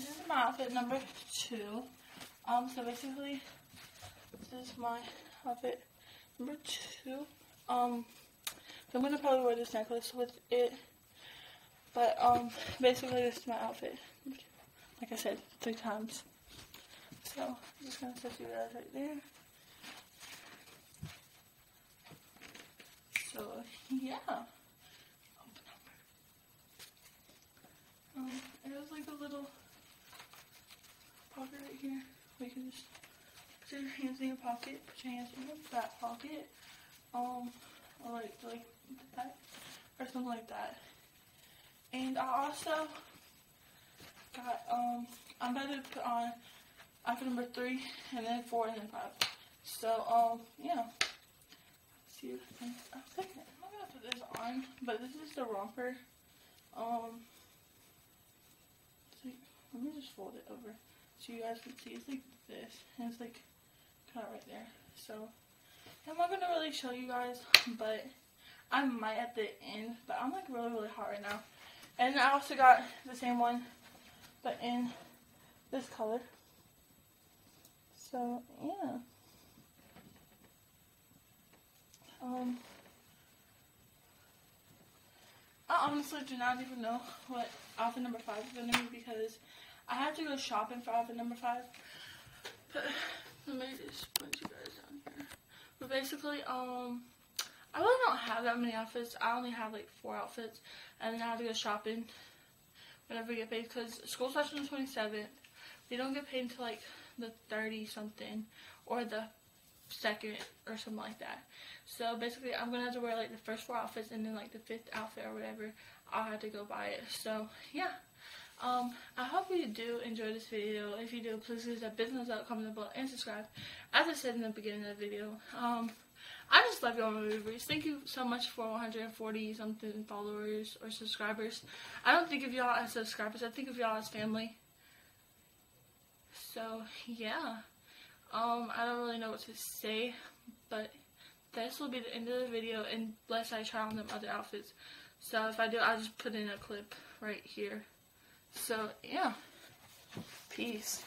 this is my outfit number two. Um, so basically, this is my outfit number two. Um, so I'm gonna probably wear this necklace with it. But um, basically this is my outfit. Like I said, three times. So I'm just gonna set you guys right there. So yeah. Um, it has like a little pocket right here. We can just put your hands in your pocket, put your hands in your back pocket. Um, or like like that or something like that. And I also got um I'm about to put on outfit number three and then four and then five. So um yeah. Let's see if I can I'm gonna put this on, but this is the romper. Um let me just fold it over so you guys can see it's like this and it's like kind of right there. So I'm not gonna really show you guys, but I might at the end, but I'm like really really hot right now. And I also got the same one, but in this color. So, yeah. Um, I honestly do not even know what outfit number five is going to be because I have to go shopping for outfit number five. But let me just put you guys down here. But basically, um, I really don't have that many outfits. I only have like four outfits. And then I have to go shopping whenever we get paid because school starts on the 27th. We don't get paid until like the 30 something or the second or something like that. So basically I'm going to have to wear like the first four outfits and then like the fifth outfit or whatever. I'll have to go buy it. So yeah. Um, I hope you do enjoy this video. If you do, please leave a business up, comment below, and subscribe. As I said in the beginning of the video, um, I just love y'all movies. Thank you so much for 140 something followers or subscribers. I don't think of y'all as subscribers. I think of y'all as family. So yeah, um, I don't really know what to say, but this will be the end of the video unless I try on them other outfits. So if I do, I'll just put in a clip right here. So yeah, peace.